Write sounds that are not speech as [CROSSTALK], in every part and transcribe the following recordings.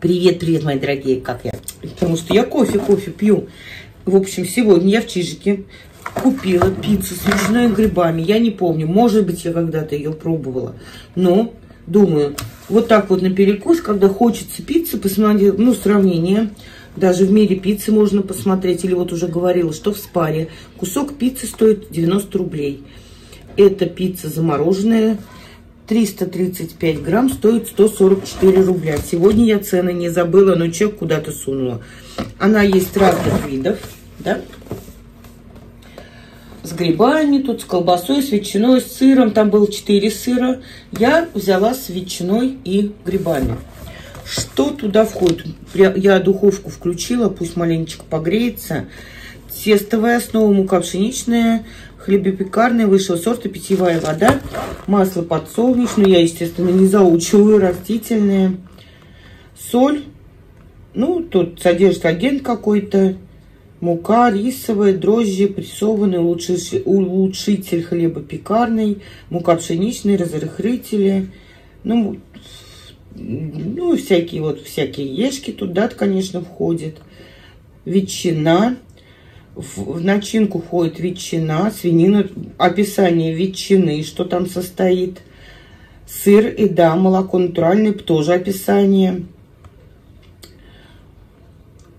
Привет, привет, мои дорогие, как я? Потому что я кофе, кофе пью. В общем, сегодня я в Чижике купила пиццу с ветчиной и грибами. Я не помню, может быть, я когда-то ее пробовала. Но, думаю, вот так вот на перекус, когда хочется пиццы, посмотреть, ну, сравнение. Даже в мире пиццы можно посмотреть. Или вот уже говорила, что в спаре. Кусок пиццы стоит 90 рублей. Это пицца замороженная 335 грамм стоит 144 рубля. Сегодня я цены не забыла, но чек куда-то сунула. Она есть разных видов, да? С грибами, тут с колбасой, с ветчиной, с сыром. Там было 4 сыра. Я взяла с ветчиной и грибами. Что туда входит? Я духовку включила, пусть маленечко погреется. Тестовая основа, мука пшеничная, хлебопекарная высшего сорта, питьевая вода, масло подсолнечное, я, естественно, не заучиваю, растительное, соль, ну, тут содержит агент какой-то, мука рисовая, дрожжи, прессованный улучшитель, улучшитель хлебопекарный, мука пшеничная, разрыхлители, ну, ну, всякие вот, всякие ешки туда, конечно, входят, ветчина, в начинку входит ветчина, свинина, описание ветчины, что там состоит. Сыр и да, молоко натуральное, тоже описание.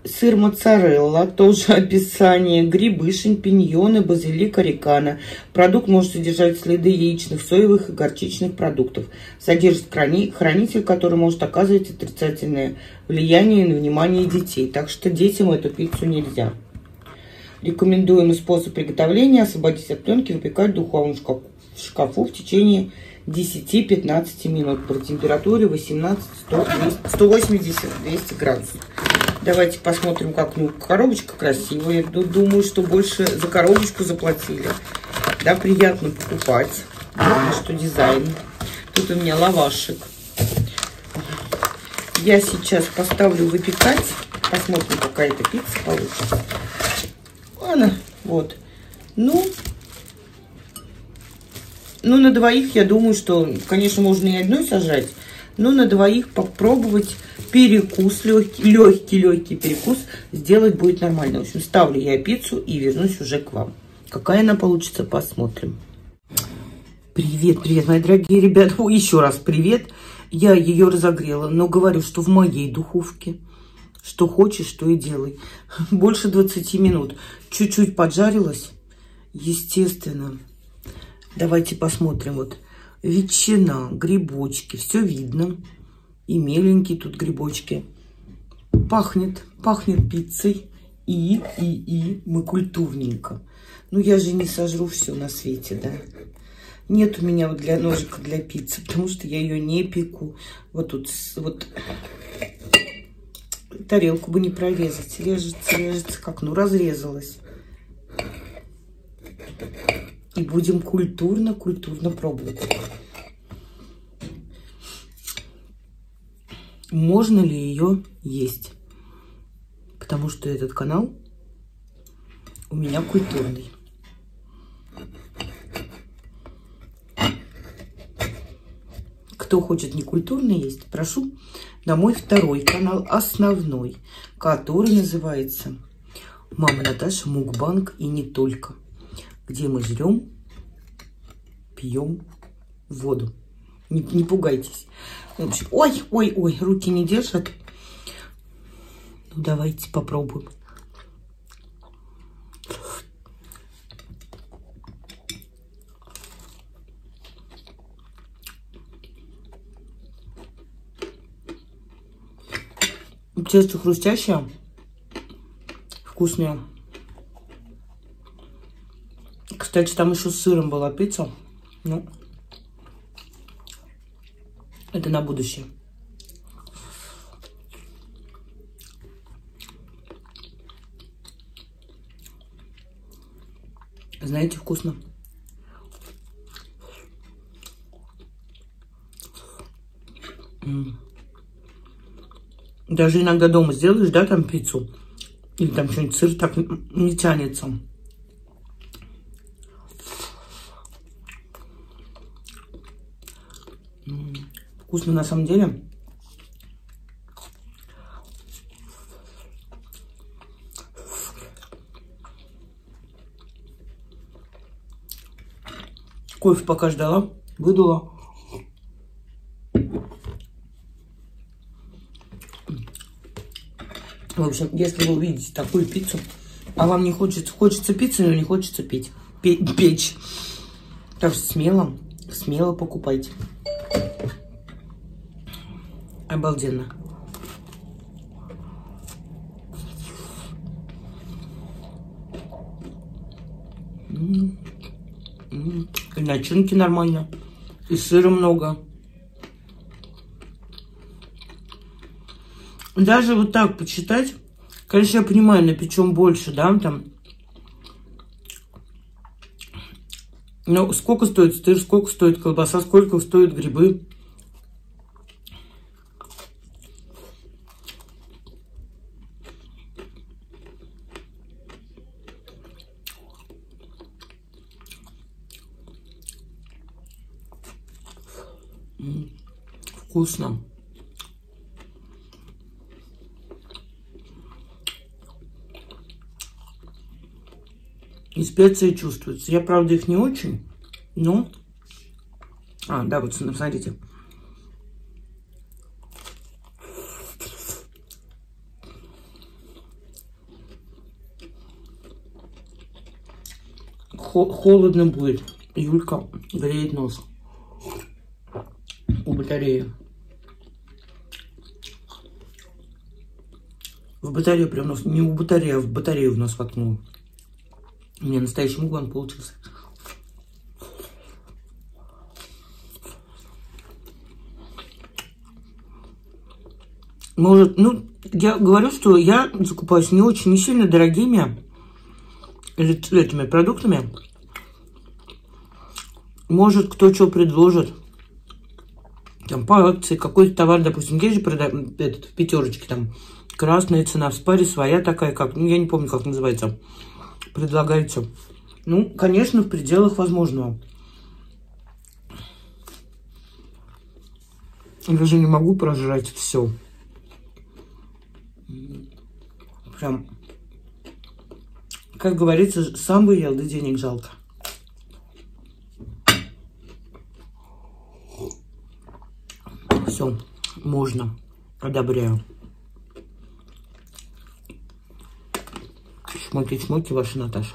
Сыр моцарелла, [LAUGHS] тоже описание. Грибы, шампиньоны, базилик, орегано. Продукт может содержать следы яичных, соевых и горчичных продуктов. Содержит хранитель, который может оказывать отрицательное влияние на внимание детей. Так что детям эту пиццу нельзя. Рекомендуемый способ приготовления – освободить от пленки, выпекать в духовом шкафу, в, шкафу в течение 10-15 минут при температуре 18-180-200 градусов. Давайте посмотрим, как ну, коробочка красивая. Думаю, что больше за коробочку заплатили. Да, приятно покупать. Главное, что дизайн. Тут у меня лавашек. Я сейчас поставлю выпекать. Посмотрим, какая это пицца получится. Ладно, вот. Ну, ну, на двоих, я думаю, что, конечно, можно и одной сажать, но на двоих попробовать перекус, легкий, легкий, легкий перекус сделать будет нормально. В общем, ставлю я пиццу и вернусь уже к вам. Какая она получится, посмотрим. Привет, привет, мои дорогие ребята. Еще раз привет. Я ее разогрела, но говорю, что в моей духовке. Что хочешь, то и делай. [LAUGHS] Больше 20 минут. Чуть-чуть поджарилась. Естественно. Давайте посмотрим. Вот ветчина, грибочки. Все видно. И меленькие тут грибочки. Пахнет, пахнет пиццей. И, и, и мы культурненько. Ну, я же не сожру все на свете, да? Нет у меня вот для ножика для пиццы, потому что я ее не пеку. Вот тут вот тарелку бы не прорезать. Режется, режется как, ну, разрезалась. И будем культурно, культурно пробовать. Можно ли ее есть? Потому что этот канал у меня культурный. Кто хочет некультурно есть, прошу на мой второй канал, основной, который называется «Мама Наташа Мукбанк и не только», где мы жрем, пьем воду. Не, не пугайтесь. Ой, ой, ой, руки не держат. Ну, давайте попробуем. Тесто хрустящее, вкусное. Кстати, там еще с сыром была пицца. Ну, это на будущее. Знаете, вкусно. М -м. Даже иногда дома сделаешь, да, там пиццу. Или там что-нибудь сыр так не тянется. Вкусно на самом деле. Кофе пока ждала, выдала. В общем, если вы увидите такую пиццу, а вам не хочется, хочется пиццы, но не хочется пить, печь, так что смело, смело покупайте. Обалденно. И начинки нормально. И сыра много. Даже вот так почитать, конечно, я понимаю, напечем больше, да, там. Но сколько стоит сыр, сколько стоит колбаса, сколько стоят грибы. Вкусно. И специи чувствуются. Я, правда, их не очень, но... А, да, вот смотрите. Холодно будет. Юлька греет нос у батареи. В батарею прям нос, не у батареи, а в батарею в нос воткнул. У меня настоящий муглан получился. Может, ну, я говорю, что я закупаюсь не очень, не сильно дорогими этими продуктами. Может, кто что предложит. Там по акции какой-то товар, допустим, есть же продают этот, в пятерочке там красная цена, в спаре своя такая, как, ну, я не помню, как называется предлагается. Ну, конечно, в пределах возможного. Я же не могу прожрать все. Прям, как говорится, сам бы ел, да денег жалко. Все, можно. Одобряю. Шмотки-шмотки ваша Наташа.